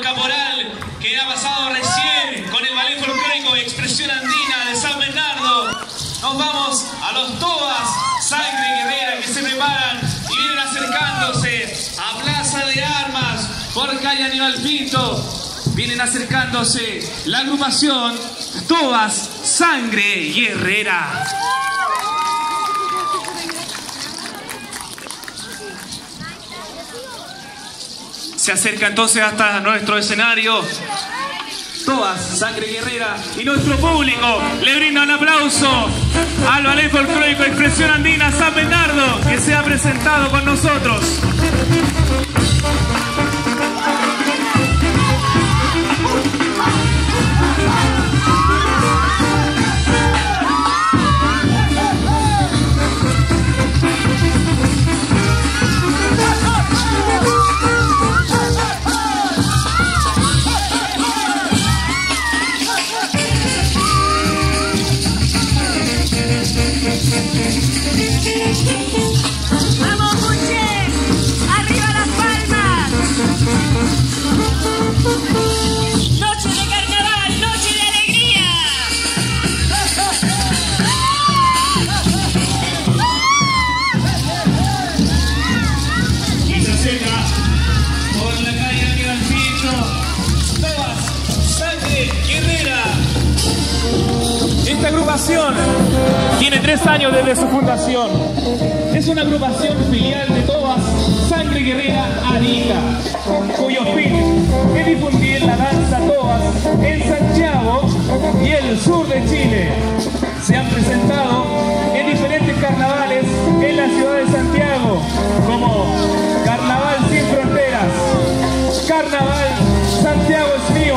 caporal que ha pasado recién con el ballet folclórico Expresión Andina de San Bernardo. Nos vamos a los Tobas, Sangre Guerrera, que se preparan y vienen acercándose a Plaza de Armas por calle Aníbal Pinto. Vienen acercándose la agrupación Tobas, Sangre Guerrera. Se acerca entonces hasta nuestro escenario. Todas, Sangre Guerrera y nuestro público le brinda un aplauso al ballet folclórico Expresión Andina San Bernardo que se ha presentado con nosotros. Tiene tres años desde su fundación. Es una agrupación filial de Todas, Sangre Guerrera Arica, cuyo fin es difundir la danza Todas en Santiago y el sur de Chile. Se han presentado en diferentes carnavales en la ciudad de Santiago, como Carnaval sin Fronteras, Carnaval Santiago es mío,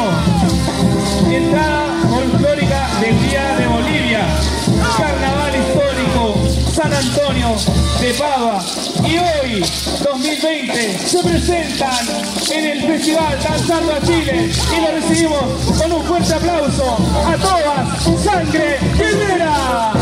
entrada Antonio de Pava. Y hoy, 2020, se presentan en el Festival Danzando a Chile y lo recibimos con un fuerte aplauso a todas Sangre Guerrera.